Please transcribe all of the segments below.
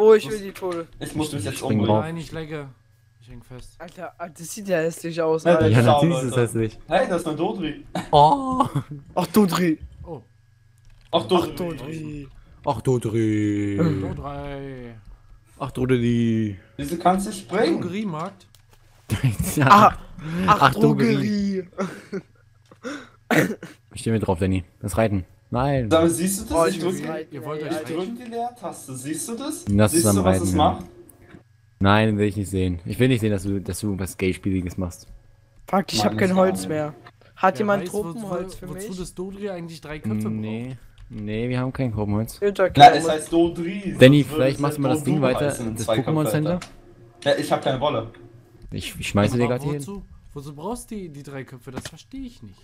Oh, ich will die Tode. Ich muss mich Ich jetzt umbringen. Nein, ich lecke. Ich häng fest. Alter, Alter, das sieht ja hässlich aus, Ja, Alter. Ja, natürlich ist das hässlich. Hey, das ist mein Dodri. Oh! Ach, Dodri. Oh, Ach, Ach, Dodri. Dodri. Ach, Dodri. Tor 3. Ach, Dodri. Wieso kannst du springen? Drogeriemarkt. ja. Ach, ach, Ach, Drogerie. Ich stehe mit drauf, Danny. Das Reiten. Nein. Mal, siehst du das? Oh, ich ich drücke ihr wollt euch ich drück die Leertaste. Siehst du das? Das Siehst du, was Reiten, es ja. macht? Nein, will ich nicht sehen. Ich will nicht sehen, dass du, dass du was Gay-Spieliges machst. Fuck, ich hab Mann, kein das Holz mehr. Hat Wer jemand weiß, Tropenholz wo- für Wozu mich? das Dodri eigentlich drei Köpfe Nee. Nee, wir haben kein Kopenholz. Na, es heißt Dodri. Danny, vielleicht machst du mal das Ding weiter, das Pokémon Center. Ja, ich hab keine Wolle. Ich, ich schmeiße dir gerade hier hin. wozu, wozu brauchst du die, die drei Köpfe? Das verstehe ich nicht.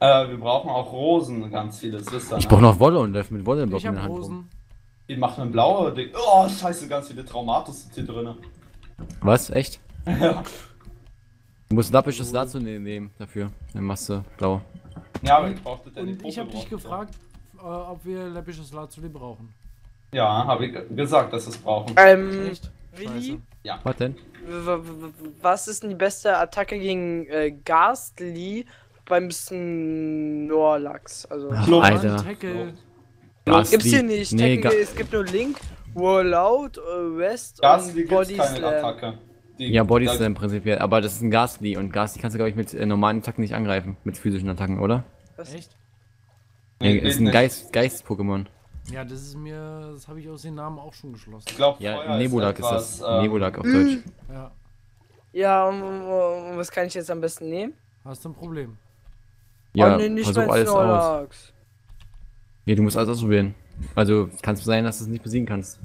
Äh, wir brauchen auch Rosen, ganz viele, das wisst ihr. Ich ne? brauche noch Wolle und darf mit Wolle Ich blocken in der Hand. rum. Rosen. Die machen ein blaue Ding. Oh, scheiße, ganz viele Traumatus sind hier drin. Was? Echt? ja. Du musst Lappisches dazu ne- nehmen dafür. Dann machst du blau. ja, aber ich brauchte dann Und ich habe dich gefragt, äh, ob wir läppisches Lazuli brauchen. Ja, habe ich gesagt, dass wir es brauchen. Ähm, Echt? Willi, Was denn? was ist denn die beste Attacke gegen äh, Gastly beim Snorlax? Also, Ach, Klump. Alter. Tackle. Gastly. gibt's hier nicht. Nee, Tackle, es gibt nur Link, Warloud, äh, West Gasly und gibt's Body keine Slam. Attacke. Die, ja, Body Slam prinzipiell. Aber das ist ein Gastly und Gastly kannst du, glaube ich, mit äh, normalen Attacken nicht angreifen. Mit physischen Attacken, oder? Echt? Nee, Nee, ist ein. Geist- Geist-Pokémon. Ja, das ist mir, das habe ich aus den Namen auch schon geschlossen. Ich glaube, ja, Nebulak ist das. ähm, Nebulak auf Deutsch. Ja. Ja, und, und was kann ich jetzt am besten nehmen? Hast du ein Problem? Ja, oh, nee, nicht versuch alles aus. Snorlax. Ja, du musst alles ausprobieren. Also, kann es sein, dass du es nicht besiegen kannst.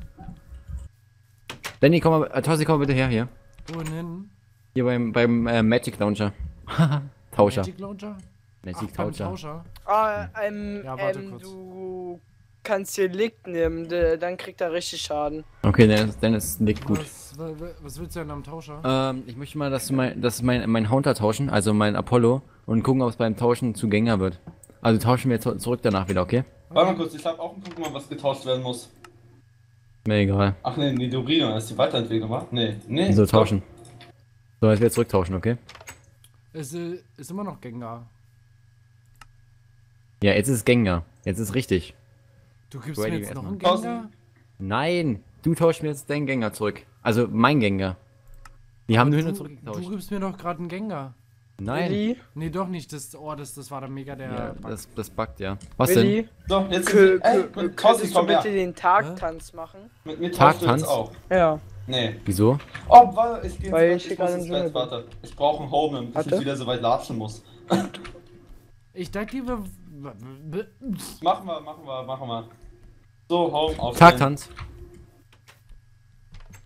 Danny, komm mal, äh, Tossi, komm mal bitte her hier. Wohin hin? Hier beim, beim äh, Magic Launcher. Haha, Tauscher. Magic Launcher? Magic Ach, Tauscher. Tauscher. Ah, ähm, Ja, warte ähm, kurz. du kannst hier Lick nehmen, dann kriegt er richtig Schaden. Okay, dann ist, dann ist nicht gut. Was, wa- wa- was willst du denn am Tauscher? Ähm, ich möchte mal, dass du mein, dass mein, mein Haunter tauschen, also mein Apollo, und gucken, ob es beim Tauschen zu Gänger wird. Also tauschen wir zu, zurück danach wieder, okay? Warte mal kurz, ich habe auch ein Pokémon, was getauscht werden muss. Mir egal. Ach nee, Nidorino, ist die Weiterentwicklung, wa? Nee, nee. So tauschen. So, jetzt wieder zurücktauschen, okay? Es äh, ist immer noch Gengar. Ja, jetzt ist es Gänger. Jetzt ist richtig. Du gibst Ready mir jetzt noch einen. Gengar? Nein, du tauschst mir jetzt deinen Gänger zurück. Also mein Gänger. Die haben nur hin und Du, zurück du getauscht. gibst mir doch gerade einen Gengar. Nein. Willi, Nee, doch nicht. Das, oh, das, das war dann mega der. Ja, Bug. das, das buggt, ja. Was denn? Willi, So, jetzt kö- ey, Kossi, könntest du bitte den Tagtanz machen? Mit mir du Tagtanz? auch. Ja. Nee. Wieso? Oh, warte, ich geh Weil ins ich Bett, ich muss ins Bett, warte. Ich brauche einen Home, damit ich Warte. nicht wieder so weit latschen muss. Ich dachte, wir. Machen wir, machen wir, machen wir. So, Home, auf.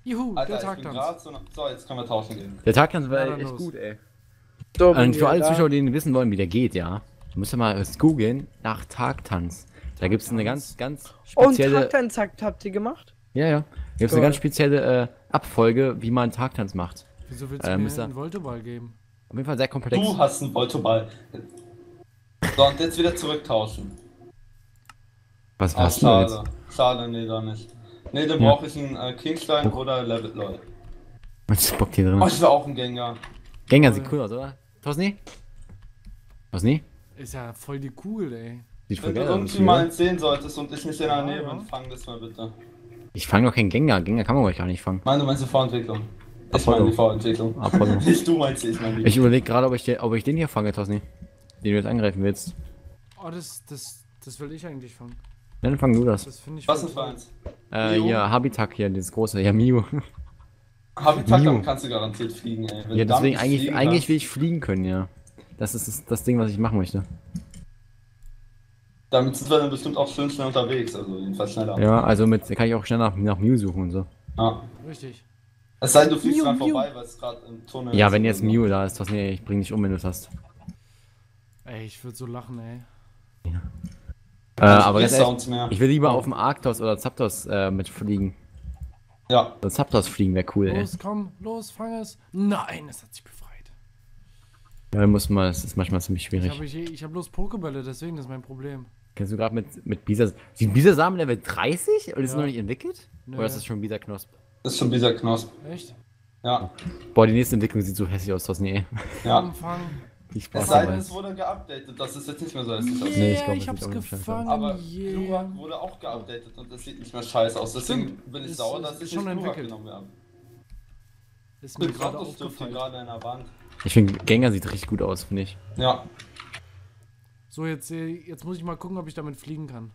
Juhu, Alter, der ich bin Tagtanz. grad so, so, jetzt können wir tauschen gehen. Der Tagtanz war Ja, echt los. gut, ey. So, Und für alle da. Zuschauer, die wissen wollen, wie der geht, ja, müsst ihr mal googeln nach Tagtanz. Da gibt es eine ganz, ganz Und spezielle. Tagtanz habt, habt ihr gemacht? Ja, ja. Da gibt es eine ganz spezielle äh, Abfolge, wie man Tagtanz macht. Wieso willst Äh, du mir einen Volteball geben? Auf jeden Fall sehr komplex. Du hast einen Voltoball. So, und jetzt wieder zurücktauschen. Was Ah, hast du denn jetzt? schade. Schade, nee, da nicht. Nee, dann Ja. brauche ich einen äh, Kingstein oder Level, Leute. Was bockt hier drin? Oh, ich will auch einen Gänger. Gänger sieht cool aus, oder? Tosni? Tosni? Ist ja voll die Kugel, ey. Sieht voll Wenn du irgendwie mal eins sehen solltest und ich nicht in der Ja, Nähe ja. bin, fang das mal bitte. Ich fange doch keinen Gänger. Gänger kann man ruhig gar nicht fangen. Meine, du meinst die Vorentwicklung? Ich meine die Vorentwicklung. Apollo. nicht du meinst, ich meine die. Ich überlege gerade, ob, ich den- ob ich den hier fange, Tosni. Den du jetzt angreifen willst. Oh, das, das, das will ich eigentlich fangen. Dann fang du das. Das. Was denn für eins? Äh, Miu? hier, Habitak hier, dieses große. Ja, Miu. Habitat Miu. kannst du garantiert fliegen, ey. Wenn Ja, deswegen eigentlich, eigentlich will ich fliegen können, ja. Das ist das, das Ding, was ich machen möchte. Damit sind wir dann bestimmt auch schön schnell unterwegs, also jedenfalls schneller. Ja, also mit kann ich auch schnell nach, nach Mew suchen und so. Ja. Richtig. Es sei denn, du fliegst Miu, dran Miu. vorbei, weil es gerade im Tunnel Ja, ist wenn oder jetzt. Mew da ist, Tosni, ich bring dich um, wenn du es hast. Ey, ich würde so lachen, ey. Äh, aber ehrlich, Sounds mehr. ich will lieber auf dem Arktos oder Zapdos äh, mitfliegen. Ja. Oder Zapdos fliegen wäre cool, ey. Los, komm, los, fang es. Nein, es hat sich befreit. Ja, muss mal, das ist manchmal ziemlich Ich schwierig. habe ich, ich hab bloß Pokebälle, deswegen ist mein Problem. Kennst du gerade mit, mit Bisa. Die Bisa-Samen Level 30? Und ist Ja. noch nicht entwickelt? Nö. Oder ist das schon Bisa-Knosp? Das ist schon dieser Knosp. Echt? Ja, Boah, die nächste Entwicklung sieht so hässlich aus, Tosni, ey. ja. Anfang. Viel Es sei denn, es wurde geupdatet, das ist jetzt nicht mehr so hässlich aus. Nee, ich glaub, ich hab's gefangen. Aber yeah. Glurak wurde auch geupdatet und das sieht nicht mehr scheiße aus. Deswegen Stimmt. bin ich Ist- sauer, ist dass ich schon nicht Glurak genommen habe. Ist mir Mit gerade aufgefallen. gerade in der Wand. Ich finde, Gänger sieht richtig gut aus, finde ich. Ja, So, jetzt, äh, jetzt muss ich mal gucken, ob ich damit fliegen kann.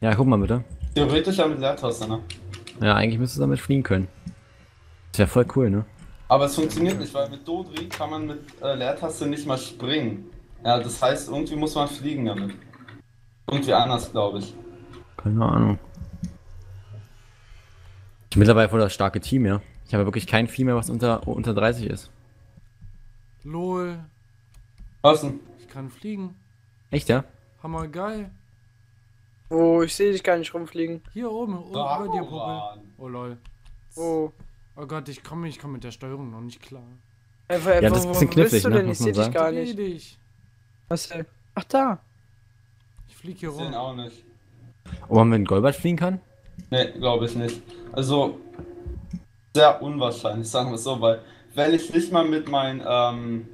Ja, guck mal bitte. theoretisch ja mit Leertaste, ne? Ja, eigentlich müsstest du damit fliegen können. Das wäre voll cool, ne? Aber es funktioniert nicht, weil mit Dodri kann man mit äh, Leertaste nicht mal springen. Ja, das heißt, irgendwie muss man fliegen damit. Irgendwie anders, glaube ich. Keine Ahnung. Ich bin mittlerweile voll das starke Team, ja. Ich habe wirklich kein Vieh mehr, was unter, unter 30 ist. Lol, Was denn? ich kann fliegen. Echt, ja? Hammer geil. Wo ich sehe dich gar nicht rumfliegen. Hier oben, oben bei dir, Puppe. Oh lol. Wo? Oh Gott, ich komme ich komm mit der Steuerung noch nicht klar. Äh, wo- Ja, das ist wo- ein wo bisschen bist knifflig, du ne, denn? muss Ich sehe man dich gar nicht. dich. Was denn? Ach da. Ich flieg hier Ich seh ihn rum. auch nicht. Ob man mit einem Golbert fliegen kann? Nee, glaube ich nicht. Also, sehr unwahrscheinlich, sagen wir es so, weil wenn ich nicht mal mit meinem, ähm,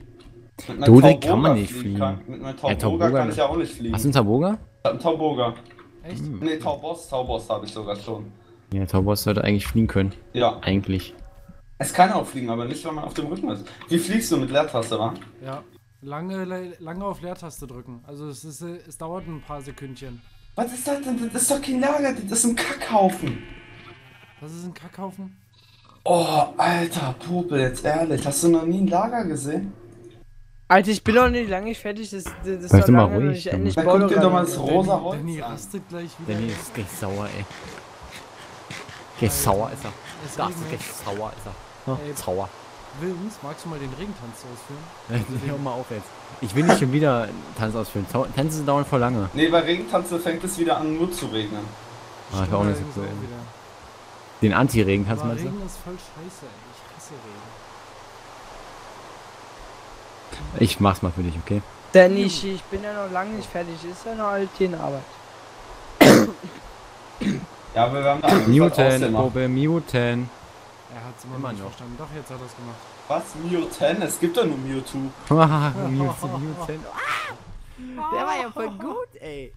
mit Dodri kann Tauboga man nicht fliegen fliegen. Kann, mit meinem Ja, Tauboga Tauboga kann ich ja auch nicht fliegen. Hast du einen Taboga? Ich hab einen Tauboga. Echt? Nee, Tauboss, Tauboss habe ich sogar schon. Ja, Taubos sollte eigentlich fliegen können. Ja. Eigentlich. Es kann auch fliegen, aber nicht, wenn man auf dem Rücken ist. Wie fliegst du mit Leertaste, wa? Ja. Lange, lange auf Leertaste drücken. Also es, ist, äh, es dauert ein paar Sekündchen. Was ist das denn? Das ist doch kein Lager, das ist ein Kackhaufen. Was ist ein Kackhaufen? Oh, alter Popel, jetzt ehrlich. Hast du noch nie ein Lager gesehen? Alter, ich bin noch nicht lange nicht fertig. Das, das, das Bleib ist du mal lange noch ruhig, nicht Junge. endlich Dann guck dir doch mal das rosa Holz Danny an. rastet gleich wieder. Danny ist gleich sauer, ey. Gleich sauer ist er. Es Das ist gleich sauer ist er. Ey. sauer. Wilms, magst du mal den Regentanz ausführen? Hör mal auf jetzt. Ich will nicht schon wieder Tanz ausführen. Tänze dauern voll lange. Nee, bei Regentanze fängt es wieder an, nur zu regnen. Ah, ich war auch nicht so. Den Anti-Regen-Tanz Aber meinst du? Regen ist voll scheiße, ey. Ich hasse Regen. Ich mach's mal für dich, okay? Danny, ich, ich bin ja noch lange nicht fertig. Ist ja noch alt in Arbeit. Ja, aber wir haben da Muten. Bobe, muten. Er hat es immer, Immer noch nicht noch. verstanden. Doch, jetzt hat er es gemacht. Was? Mewten? Es gibt doch nur Mewtwo. Haha, muten, muten. Der war ja voll gut, ey.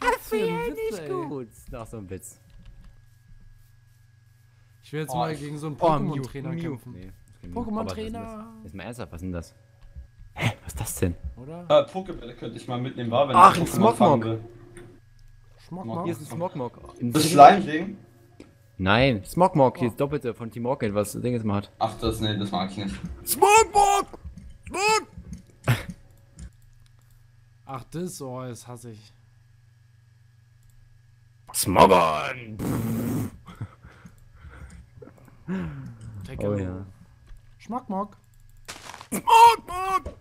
Was für ein Witz, ey. gut. Noch so ein Witz. Ich will jetzt Oh, mal gegen so einen Oh, Pokémon-Trainer Mew. kämpfen. Nee, das nicht. Pokémon-Trainer. das? Ist mal ernsthaft, was ist denn das? Hä, was ist das denn? Oder? Äh, Pokebälle könnte ich mal mitnehmen, war, wenn Ach, ich ein Pokémon fangen will. Schmock, Hier ist ein Smogmog. Das Schleimding? Nein, Smogmog, hier ist doppelte von Team Rocket, was das Ding jetzt mal hat. Ach, das, nee, das mag ich nicht. Smogmog! Smog! Ach, das, oh, das hasse ich. Smogon! Oh ja. Schmackmock. Smogmog!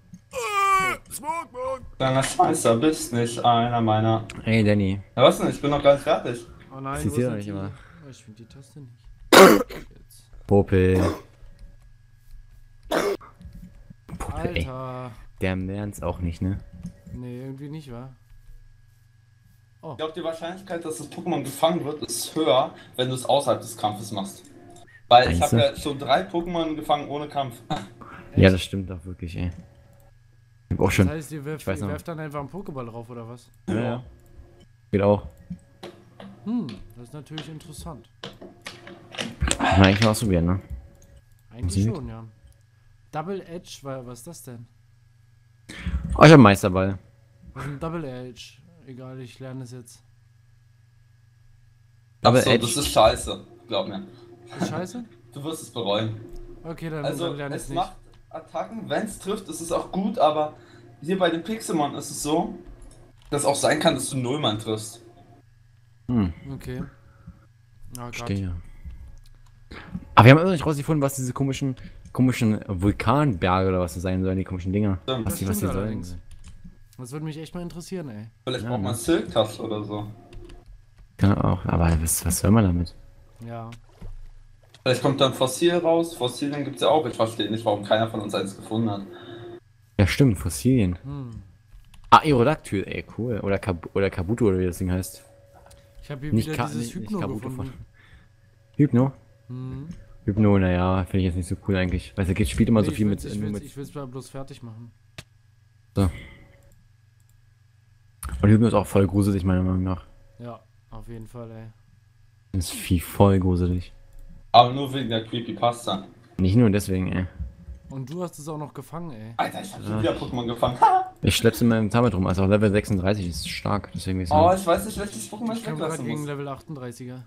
Kleiner Scheißer, bist nicht einer meiner. Hey Danny, Ja, was denn? Ich bin noch gar nicht fertig. Oh nein, wo hier sind nicht die? immer. Oh, ich finde die Taste nicht. Popel. Popel, ey. Alter. Der Ernst auch nicht, ne? Nee, irgendwie nicht, wa? Ich glaube, die Wahrscheinlichkeit, dass das Pokémon gefangen wird, ist höher, wenn du es außerhalb des Kampfes machst. Weil ich Meinst habe ja schon drei Pokémon gefangen ohne Kampf. Ja, das stimmt doch wirklich, ey. Ich hab auch schon. Das heißt, ihr werft, Ich weiß ihr werft dann einfach einen Pokéball drauf, oder was? Ja, ja. Geht auch. Hm, das ist natürlich interessant. Kann eigentlich mal ausprobieren, ne? Eigentlich schon, ja. Double Edge, wa- was ist das denn? Oh, ich hab Meisterball. Was ist ein Double Edge? Egal, ich lerne es jetzt. Aber Ach so, Edge. das ist scheiße. Glaub mir. Ist scheiße? Du wirst es bereuen. Okay, dann, Also, dann lerne ich es es nicht. macht Attacken, wenn es trifft, ist es auch gut, aber hier bei den Pixelmon ist es so, dass auch sein kann, dass du Nullmann triffst. Hm, Okay. Oh verstehe. Aber wir haben immer noch nicht rausgefunden, was diese komischen, komischen Vulkanberge oder was das sein sollen, die komischen Dinger. Stimmt. Was die, was die sollen. Das würde mich echt mal interessieren, ey. Vielleicht Ja, braucht man ne? Silk-Taste oder so. Ja, auch. Aber was, was soll man damit? Ja. Vielleicht kommt dann Fossil raus. Fossilien gibt es ja auch. Ich verstehe nicht, warum keiner von uns eins gefunden hat. Ja, stimmt, Fossilien. Hm. Ah, Aerodactyl, ey, cool. Oder, Kab oder Kabuto, oder wie das Ding heißt. Ich habe hier Nicht, wieder Ka dieses nicht, nicht Hypno Kabuto gefunden. von. Hypno? Hm. Hypno, naja, finde ich jetzt nicht so cool eigentlich. Weil er spielt immer so Nee, viel ich mit, ich mit. ich will's mal bloß fertig machen. Und Hypno ist auch voll gruselig, meiner Meinung nach. Ja, auf jeden Fall, ey. Das ist viel voll gruselig. Aber nur wegen der Creepypasta. Nicht nur deswegen, ey. Und du hast es auch noch gefangen, ey. Alter, ich hab schon wieder Pokémon gefangen. Ich schlepp's in meinem Tablet rum, also Level 36 ist stark, deswegen ich oh, ich weiß nicht, welches Pokémon Ich ich weglassen gegen muss. Level 38er.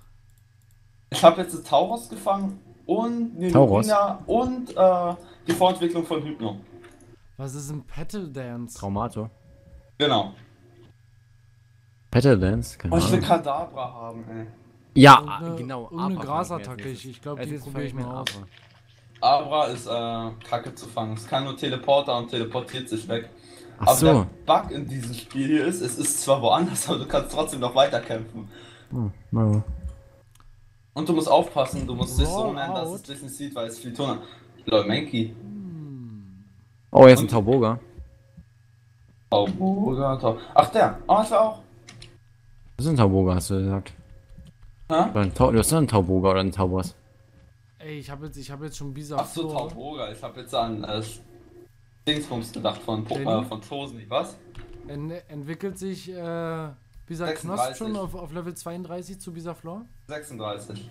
Ich habe jetzt einen Tauros gefangen und? Lumina und äh, die Vorentwicklung von Hypno. Was ist ein Petal Dance? Traumato. Genau. Petal Dance? Keine Oh, ich will. Kadabra haben, ey. Ja, Irgendeine- genau. Abra Grasattacke. ich Ich- ich glaub, als die nächstes. probier ich mal aus. Abra. Abra ist äh, kacke zu fangen. Es kann nur Teleporter und teleportiert sich weg. Ach aber so. der Bug in diesem Spiel hier ist, es ist zwar woanders, aber du kannst trotzdem noch weiterkämpfen. Oh, na, Und du musst aufpassen, du musst dich so nennen, dass es dich nicht sieht, weil es viel Toner. Lol, Mankey. Oh, jetzt ein Tauboga. Tauboga, Tau. Ach, der. Oh, ich war auch. Das ist ein Tauboga, hast du gesagt. Hä? Ein Tau du hast doch einen Tauboga oder einen Taubos. Ey, ich habe jetzt, ich hab jetzt schon Bisa Ach so, Tauboga. Ich habe jetzt an äh, Dingsbums gedacht von, äh, von Tosen. Was? En entwickelt sich äh, Bisa 36. Knosp schon auf, auf Level 32 zu Bisa Flor? 36.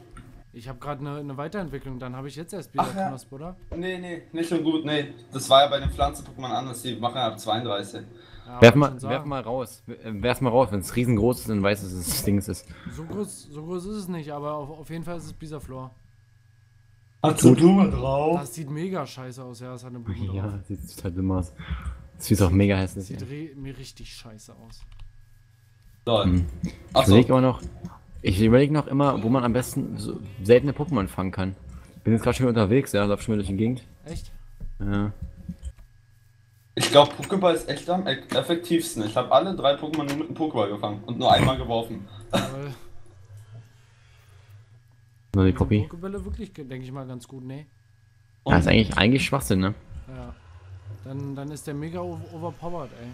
Ich habe gerade eine ne Weiterentwicklung, dann habe ich jetzt erst Bisa Ach ja. Knosp, oder? Nee, nee, nicht so gut, nee. Das war ja bei den Pflanzen-Pokémon anders, die machen ja ab 32. Ja, Werf mal, sagen. werf mal raus. Werf mal raus. Wenn es riesengroß ist, dann weißt du, dass es das Ding ist. So groß, so groß ist es nicht, aber auf, auf jeden Fall ist es Bisa Flor. Hat so Blume drauf? Das sieht mega scheiße aus, ja, es hat eine Blume drauf. Ja, sieht total dumm aus. Das sieht auch mega hässlich. Sieht ey. re mir richtig scheiße aus. Lol. Hm. Ich überlege immer noch. Ich überlege noch immer, wo man am besten so seltene Pokémon fangen kann. Bin jetzt gerade schon wieder unterwegs, ja, lauf schon wieder durch die Gegend. Echt? Ja. Ich glaube, Pokéball ist echt am e- effektivsten. Ich habe alle drei Pokémon nur mit einem Pokéball gefangen und nur einmal geworfen. Weil Nur die Poppy. Pokébälle wirklich, denke ich mal, ganz gut, ne? Ja, ist eigentlich, eigentlich Schwachsinn, ne? Ja. Dann, dann ist der mega overpowered, ey.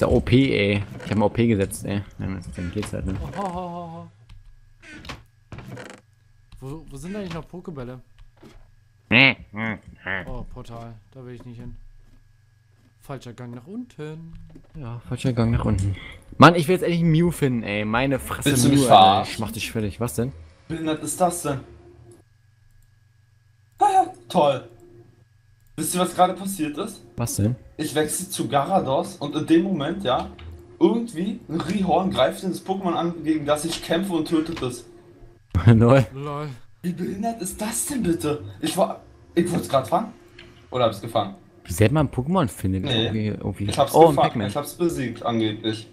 Der OP, ey. Ich habe OP gesetzt, ey. Das- Dann geht's halt, ne? Oh, ho, ho, ho, ho. Wo, wo sind eigentlich noch Pokebälle? Oh, Portal. Da will ich nicht hin. Falscher Gang nach unten. Ja, falscher Gang nach unten. Mann, ich will jetzt endlich einen Mew finden, ey. Meine Fresse Willst du mich Mew, Alter. Ich mach dich fertig. Was denn? Wie behindert ist das denn? Ah, toll. Wisst ihr, was gerade passiert ist? Was denn? Ich wechsle zu Garados und in dem Moment, ja, irgendwie ein Rihorn greift in das Pokémon an, gegen das ich kämpfe und tötet es. Lol. Lol. Wie behindert ist das denn bitte? Ich war. Ich wurde es gerade fangen. Oder hab's gefangen? Wie selten man Pokémon findet. Nee. Irgendwie, irgendwie. Ich hab's oh. Pac-Man. Ich hab's besiegt, angeblich.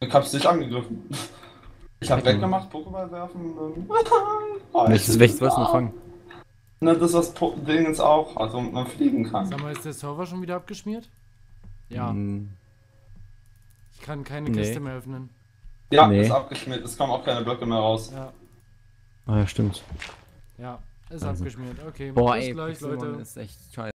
Ich hab's nicht angegriffen. Ich hab weggemacht, Pokéball werfen. Ähm, Welches, welches wolltest du noch fangen? Na, das was po Dingens auch, also man fliegen kann. Sag mal, ist der Server schon wieder abgeschmiert? Ja. Hm, Ich kann keine Nee. Kiste mehr öffnen. Ja, Nee. ist abgeschmiert, es kommen auch keine Blöcke mehr raus. Ja. Ah, ja, stimmt. Ja. Ist Also. abgeschmiert. Okay. Boah, bis ey, gleich, Pokémon Leute. ist echt scheiße.